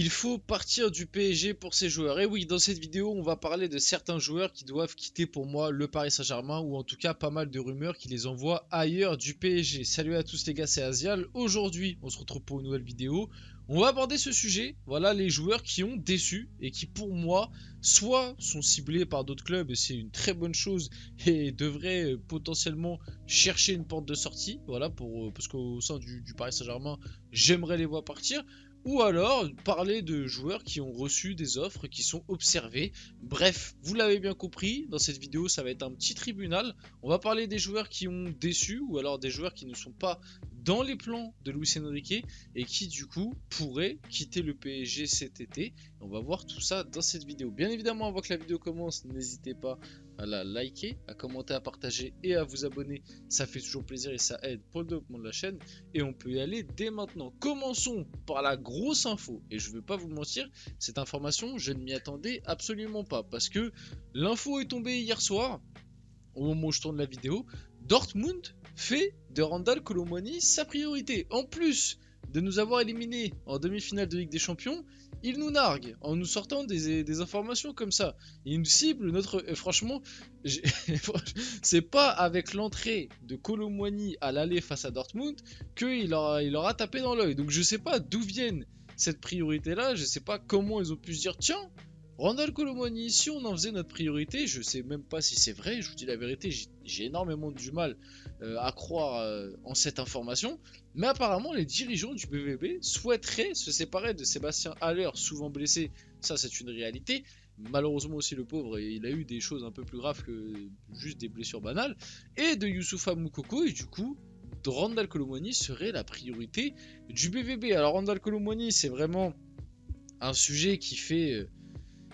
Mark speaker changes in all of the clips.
Speaker 1: Il faut partir du PSG pour ces joueurs. Et oui, dans cette vidéo, on va parler de certains joueurs qui doivent quitter pour moi le Paris Saint-Germain ou en tout cas pas mal de rumeurs qui les envoient ailleurs du PSG. Salut à tous les gars, c'est Asial. Aujourd'hui, on se retrouve pour une nouvelle vidéo. On va aborder ce sujet. Voilà les joueurs qui ont déçu et qui pour moi soit sont ciblés par d'autres clubs et c'est une très bonne chose et devraient potentiellement chercher une porte de sortie. Voilà pour euh, parce qu'au sein du, du Paris Saint-Germain, j'aimerais les voir partir ou alors parler de joueurs qui ont reçu des offres, qui sont observés. Bref, vous l'avez bien compris, dans cette vidéo ça va être un petit tribunal. On va parler des joueurs qui ont déçu ou alors des joueurs qui ne sont pas dans les plans de Luis Enrique et qui du coup pourraient quitter le PSG cet été. On va voir tout ça dans cette vidéo. Bien évidemment, avant que la vidéo commence, n'hésitez pas à la liker, à commenter, à partager et à vous abonner. Ça fait toujours plaisir et ça aide pour le développement de la chaîne. Et on peut y aller dès maintenant. Commençons par la grosse info. Et je ne vais pas vous mentir, cette information, je ne m'y attendais absolument pas. Parce que l'info est tombée hier soir, au moment où je tourne la vidéo. Dortmund fait de Randall Colomoni sa priorité. En plus de nous avoir éliminés en demi-finale de Ligue des Champions, il nous nargue en nous sortant des, informations comme ça. Il nous cible notre. franchement, c'est pas avec l'entrée de Colomwani à l'aller face à Dortmund qu'il il aura tapé dans l'œil. Donc je sais pas d'où viennent cette priorité là. Je sais pas comment ils ont pu se dire tiens, Randall Colomwani, si on en faisait notre priorité, je sais même pas si c'est vrai, je vous dis la vérité, j'ai énormément du mal euh, à croire euh, en cette information, mais apparemment les dirigeants du BVB souhaiteraient se séparer de Sébastien Haller, souvent blessé, ça c'est une réalité, malheureusement aussi le pauvre, il a eu des choses un peu plus graves que juste des blessures banales, et de Youssoufa Moukoko, et du coup, Randall Colomwani serait la priorité du BVB. Alors Randall Colomwani, c'est vraiment un sujet qui fait euh,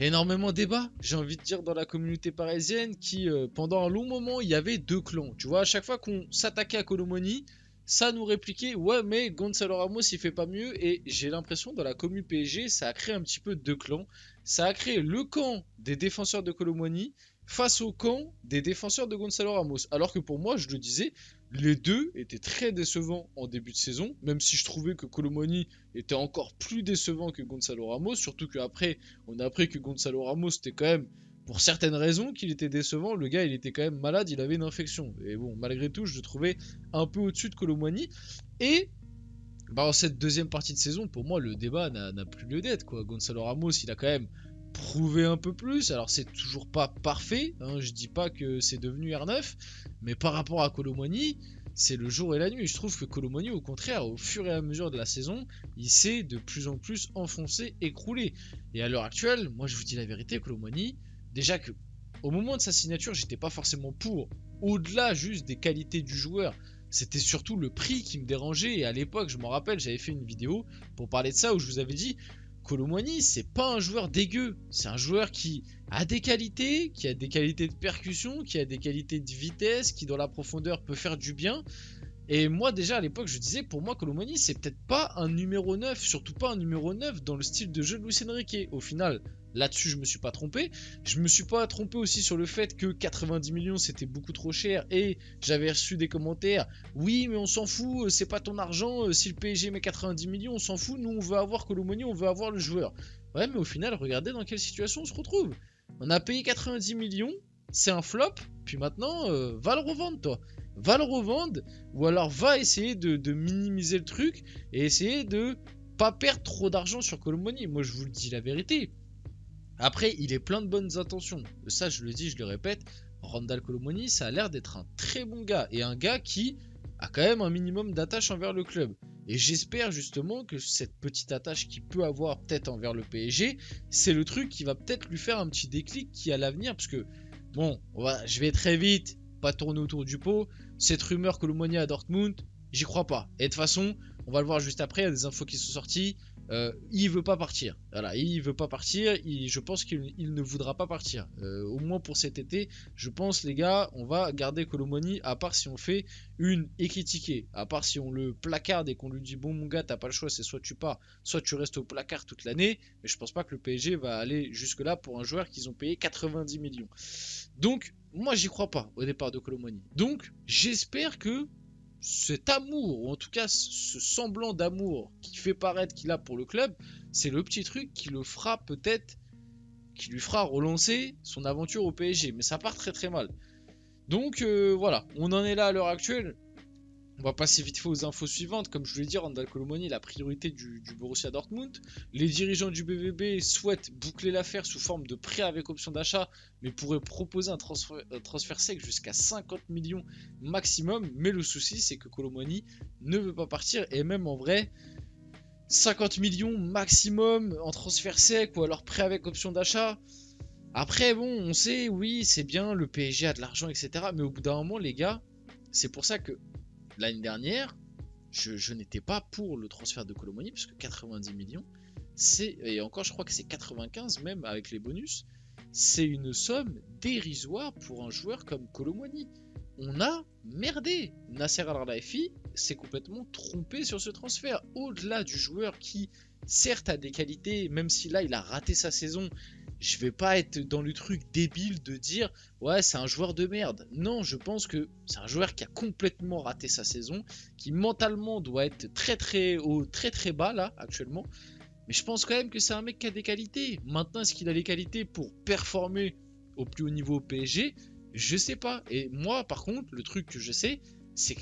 Speaker 1: énormément débat, j'ai envie de dire, dans la communauté parisienne, qui euh, pendant un long moment, il y avait deux clans. Tu vois, à chaque fois qu'on s'attaquait à Colomoni, ça nous répliquait, ouais, mais Gonzalo Ramos, il fait pas mieux. Et j'ai l'impression, dans la commune PSG, ça a créé un petit peu deux clans. Ça a créé le camp des défenseurs de Colomoni face au camp des défenseurs de Gonzalo Ramos. Alors que pour moi, je le disais, les deux étaient très décevants en début de saison, même si je trouvais que Colomoni était encore plus décevant que Gonzalo Ramos, surtout qu'après, on a appris que Gonzalo Ramos était quand même, pour certaines raisons, qu'il était décevant. Le gars, il était quand même malade, il avait une infection. Et bon, malgré tout, je le trouvais un peu au-dessus de Colomoni. Et bah, en cette deuxième partie de saison, pour moi, le débat n'a plus lieu d'être. Gonzalo Ramos, il a quand même prouver un peu plus. Alors c'est toujours pas parfait, hein, je dis pas que c'est devenu R9, mais par rapport à Colomoni, c'est le jour et la nuit. Je trouve que Colomoni, au contraire, au fur et à mesure de la saison, il s'est de plus en plus enfoncé, écroulé. Et à l'heure actuelle, moi je vous dis la vérité, Colomoni, déjà que au moment de sa signature, j'étais pas forcément pour. Au-delà juste des qualités du joueur, c'était surtout le prix qui me dérangeait. Et à l'époque, je m'en rappelle, j'avais fait une vidéo pour parler de ça où je vous avais dit Colomwani, c'est pas un joueur dégueu. C'est un joueur qui a des qualités, qui a des qualités de percussion, qui a des qualités de vitesse, qui dans la profondeur peut faire du bien. Et moi déjà à l'époque je disais pour moi Colomoni c'est peut-être pas un numéro 9, surtout pas un numéro 9 dans le style de jeu de Luis Enrique. Au final, là-dessus je me suis pas trompé. Je me suis pas trompé aussi sur le fait que 90 millions c'était beaucoup trop cher et j'avais reçu des commentaires oui mais on s'en fout, euh, c'est pas ton argent, euh, si le PSG met 90 millions on s'en fout, nous on veut avoir Colomoni, on veut avoir le joueur. Ouais mais au final regardez dans quelle situation on se retrouve. On a payé 90 millions, c'est un flop, puis maintenant euh, va le revendre toi va le revendre ou alors va essayer de, minimiser le truc et essayer de pas perdre trop d'argent sur Colomoni. Moi, je vous le dis la vérité. Après, il est plein de bonnes intentions. Ça, je le dis, je le répète. Randall Colomoni, ça a l'air d'être un très bon gars et un gars qui a quand même un minimum d'attache envers le club. Et j'espère justement que cette petite attache qu'il peut avoir peut-être envers le PSG, c'est le truc qui va peut-être lui faire un petit déclic qui a l'avenir. Parce que, bon, je vais très vite, pas tourner autour du pot. Cette rumeur que à Dortmund, j'y crois pas. Et de toute façon, on va le voir juste après, il y a des infos qui sont sorties. Euh, il veut pas partir. Voilà, il veut pas partir. je pense qu'il ne voudra pas partir. Euh, au moins pour cet été, je pense les gars, on va garder Colomoni à part si on fait une et à part si on le placarde et qu'on lui dit bon mon gars, t'as pas le choix, c'est soit tu pars, soit tu restes au placard toute l'année. Mais je pense pas que le PSG va aller jusque là pour un joueur qu'ils ont payé 90 millions. Donc moi j'y crois pas au départ de Colomoni. Donc j'espère que cet amour, ou en tout cas ce semblant d'amour qui fait paraître qu'il a pour le club, c'est le petit truc qui le fera peut-être, qui lui fera relancer son aventure au PSG. Mais ça part très très mal. Donc euh, voilà, on en est là à l'heure actuelle. On va passer vite fait aux infos suivantes. Comme je vous l'ai dit, Randall Colomoni est la priorité du, Borussia Dortmund. Les dirigeants du BVB souhaitent boucler l'affaire sous forme de prêt avec option d'achat, mais pourraient proposer un transfert, sec jusqu'à 50 millions maximum. Mais le souci, c'est que Colomoni ne veut pas partir. Et même en vrai, 50 millions maximum en transfert sec ou alors prêt avec option d'achat. Après, bon, on sait, oui, c'est bien, le PSG a de l'argent, etc. Mais au bout d'un moment, les gars, c'est pour ça que l'année dernière, je, n'étais pas pour le transfert de Colomoni, parce que 90 millions, c'est, et encore je crois que c'est 95 même avec les bonus, c'est une somme dérisoire pour un joueur comme Colomoni. On a merdé. Nasser Al-Khelaifi s'est complètement trompé sur ce transfert. Au-delà du joueur qui, certes, a des qualités, même si là il a raté sa saison je vais pas être dans le truc débile de dire ouais c'est un joueur de merde. Non, je pense que c'est un joueur qui a complètement raté sa saison, qui mentalement doit être très très haut, très très bas là actuellement. Mais je pense quand même que c'est un mec qui a des qualités. Maintenant, est-ce qu'il a les qualités pour performer au plus haut niveau au PSG Je sais pas. Et moi, par contre, le truc que je sais, c'est que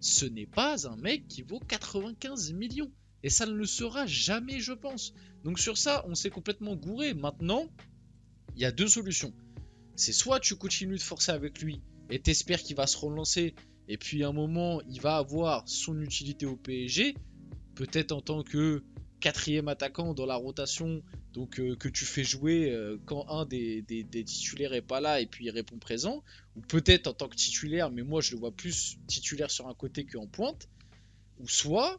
Speaker 1: ce n'est pas un mec qui vaut 95 millions. Et ça ne le sera jamais, je pense. Donc sur ça, on s'est complètement gouré. Maintenant, il y a deux solutions. C'est soit tu continues de forcer avec lui et t'espères qu'il va se relancer. Et puis à un moment, il va avoir son utilité au PSG. Peut-être en tant que quatrième attaquant dans la rotation, donc euh, que tu fais jouer euh, quand un des, titulaires est pas là et puis il répond présent, ou peut-être en tant que titulaire, mais moi je le vois plus titulaire sur un côté qu'en pointe, ou soit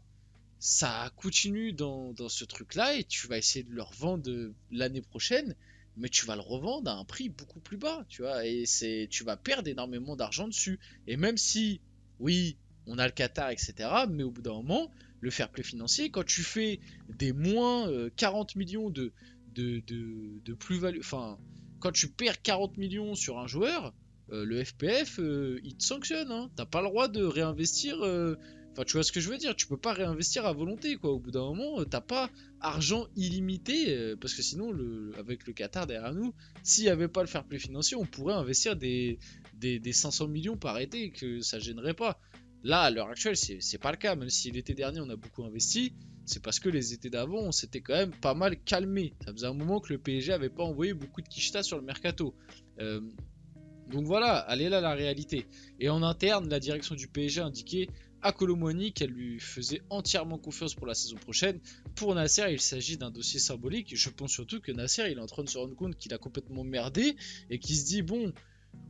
Speaker 1: ça continue dans, ce truc-là et tu vas essayer de le revendre l'année prochaine, mais tu vas le revendre à un prix beaucoup plus bas, tu vois, et c'est, tu vas perdre énormément d'argent dessus. Et même si, oui, on a le Qatar, etc., mais au bout d'un moment, le fair play financier, quand tu fais des moins 40 euh, millions de, de, plus-value, enfin, quand tu perds 40 millions sur un joueur, euh, le FPF, euh, il te sanctionne. Hein. T'as pas le droit de réinvestir Enfin, tu vois ce que je veux dire Tu peux pas réinvestir à volonté, quoi. Au bout d'un moment, euh, t'as pas argent illimité, euh, parce que sinon, avec le Qatar derrière nous, s'il n'y avait pas le fair play financier, on pourrait investir des, des, 500 millions par été, que ça gênerait pas. Là, à l'heure actuelle, c'est pas le cas. Même si l'été dernier, on a beaucoup investi, c'est parce que les étés d'avant, on s'était quand même pas mal calmé. Ça faisait un moment que le PSG avait pas envoyé beaucoup de quicheta sur le mercato. Euh, donc voilà, elle est là la réalité. Et en interne, la direction du PSG a indiqué à Colomoni qu'elle lui faisait entièrement confiance pour la saison prochaine. Pour Nasser, il s'agit d'un dossier symbolique. Je pense surtout que Nasser, il est en train de se rendre compte qu'il a complètement merdé et qu'il se dit bon,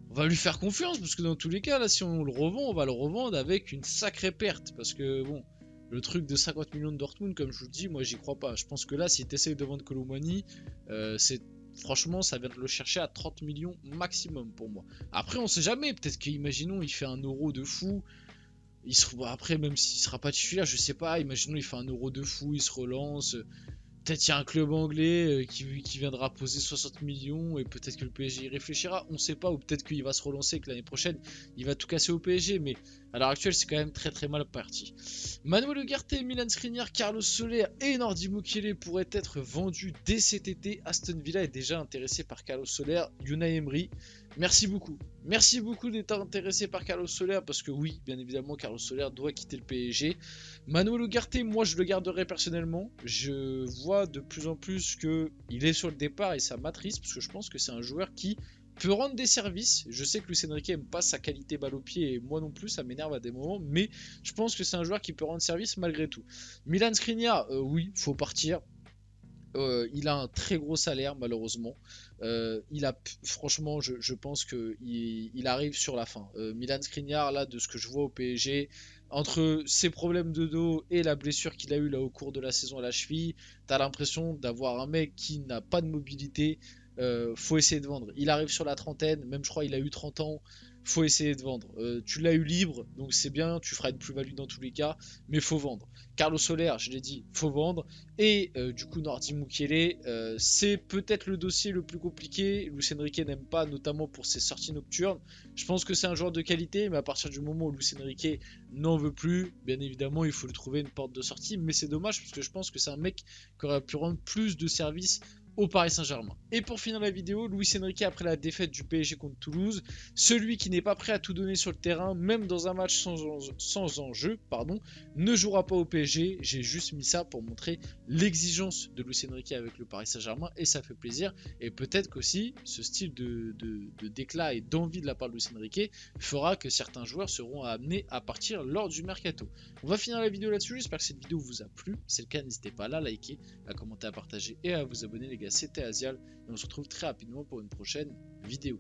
Speaker 1: on va lui faire confiance parce que dans tous les cas, là, si on le revend, on va le revendre avec une sacrée perte parce que bon. Le truc de 50 millions de Dortmund, comme je vous le dis, moi j'y crois pas. Je pense que là, si tu essayes de vendre Colomani, euh, c'est franchement, ça vient de le chercher à 30 millions maximum pour moi. Après, on sait jamais. Peut-être qu'imaginons, il fait un euro de fou. Après, même s'il sera pas titulaire, je sais pas. Imaginons, il fait un euro de fou, il se relance. Peut-être il y a un club anglais euh, qui, viendra poser 60 millions et peut-être que le PSG y réfléchira. On sait pas. Ou peut-être qu'il va se relancer et que l'année prochaine, il va tout casser au PSG. Mais à l'heure actuelle, c'est quand même très très mal parti. Manuel Ugarte, Milan Skriniar, Carlos Soler et Nordi Mukele pourraient être vendus dès cet été. Aston Villa est déjà intéressé par Carlos Soler. Yuna Emery Merci beaucoup. Merci beaucoup d'être intéressé par Carlos Soler parce que oui, bien évidemment, Carlos Soler doit quitter le PSG. Manuel Ugarte, moi je le garderai personnellement. Je vois de plus en plus que il est sur le départ et ça m'attriste parce que je pense que c'est un joueur qui peut rendre des services. Je sais que Luis Enrique aime pas sa qualité balle au pied et moi non plus, ça m'énerve à des moments, mais je pense que c'est un joueur qui peut rendre service malgré tout. Milan Skriniar, euh, oui, faut partir. Euh, il a un très gros salaire malheureusement. Euh, il a, franchement, je, pense qu'il il arrive sur la fin. Milan Skriniar, là, de ce que je vois au PSG, entre ses problèmes de dos et la blessure qu'il a eu là au cours de la saison à la cheville, t'as l'impression d'avoir un mec qui n'a pas de mobilité, euh, faut essayer de vendre. Il arrive sur la trentaine, même je crois il a eu 30 ans, faut essayer de vendre. Euh, tu l'as eu libre, donc c'est bien, tu feras une plus-value dans tous les cas, mais faut vendre. Carlos Soler, je l'ai dit, faut vendre. Et euh, du coup, Nordi Mukiele, c'est peut-être le dossier le plus compliqué. Luis Enrique n'aime pas, notamment pour ses sorties nocturnes. Je pense que c'est un joueur de qualité, mais à partir du moment où Luis Enrique n'en veut plus, bien évidemment, il faut lui trouver une porte de sortie. Mais c'est dommage, parce que je pense que c'est un mec qui aurait pu rendre plus de services au Paris Saint-Germain. Et pour finir la vidéo, Luis Enrique après la défaite du PSG contre Toulouse, celui qui n'est pas prêt à tout donner sur le terrain, même dans un match sans, sans enjeu, pardon, ne jouera pas au PSG. J'ai juste mis ça pour montrer l'exigence de Luis Enrique avec le Paris Saint-Germain et ça fait plaisir. Et peut-être qu'aussi ce style de, de, d'éclat et d'envie de la part de Luis Enrique fera que certains joueurs seront amenés à partir lors du mercato. On va finir la vidéo là-dessus. J'espère que cette vidéo vous a plu. Si c'est le cas, n'hésitez pas à la liker, à commenter, à partager et à vous abonner les gars c'était Asial et on se retrouve très rapidement pour une prochaine vidéo.